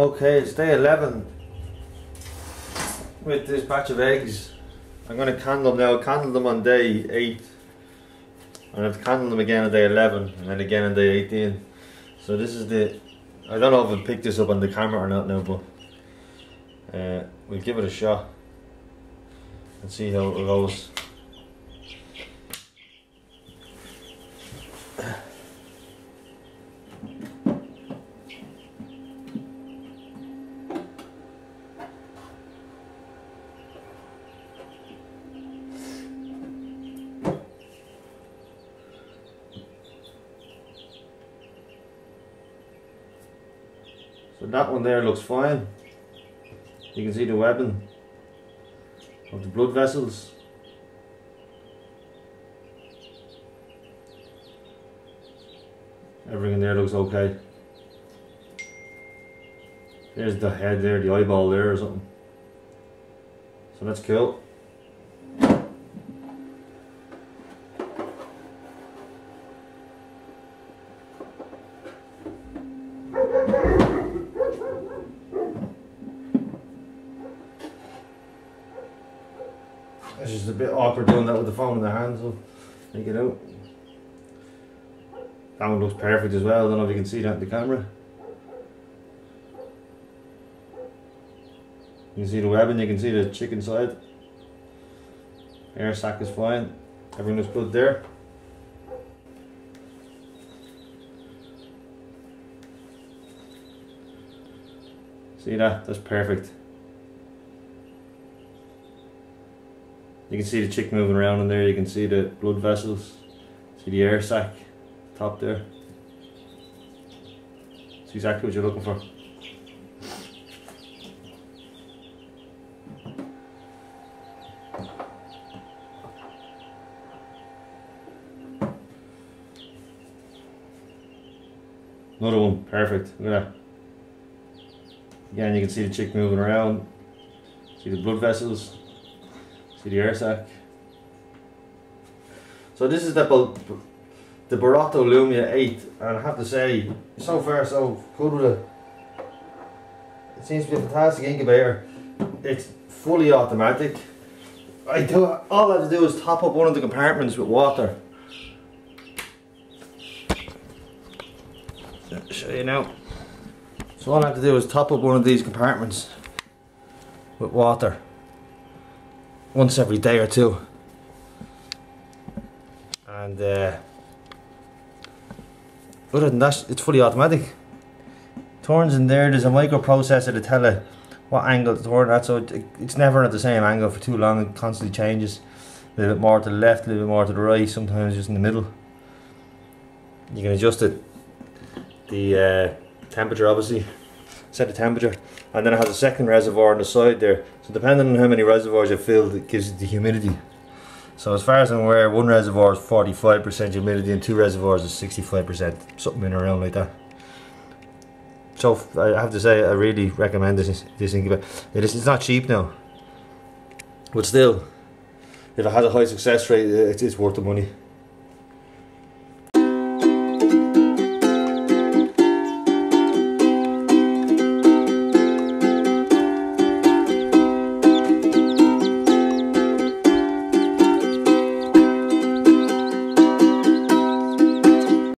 Okay, it's day 11 with this batch of eggs. I'm going to candle them now. I candled them on day 8 and I've candled them again on day 11 and then again on day 18. So this is the, I don't know if I'll pick this up on the camera or not now but uh, we'll give it a shot and see how it goes. So that one there looks fine. You can see the webbing of the blood vessels. Everything there looks okay. There's the head there, the eyeball there or something. So that's cool. It's just a bit awkward doing that with the phone in the hand, so take it out. That one looks perfect as well. I don't know if you can see that in the camera. You can see the webbing, you can see the chicken side. Air sac is flying. Everything looks good there. See that? That's perfect. You can see the chick moving around in there, you can see the blood vessels, see the air sac, top there. It's exactly what you're looking for. Another one, perfect. Look at that. Again, you can see the chick moving around, see the blood vessels, See the air sac. So this is the the Borotto Lumia 8 and I have to say so far so good with it. It seems to be a fantastic incubator. It's fully automatic. I do all I have to do is top up one of the compartments with water. I'll show you now. So all I have to do is top up one of these compartments with water once every day or two. And uh, other than that, it's fully automatic. Turns in there, there's a microprocessor to tell it what angle to turn at, so it, it's never at the same angle for too long, it constantly changes. A little bit more to the left, a little bit more to the right, sometimes just in the middle. You can adjust it, the uh, temperature obviously, set the temperature and then it has a second reservoir on the side there. So depending on how many reservoirs you fill it gives you the humidity. So as far as I'm aware one reservoir is 45% humidity and two reservoirs is 65% something in around like that. So I have to say I really recommend this this incubator it is, it's not cheap now. But still if it has a high success rate it's, it's worth the money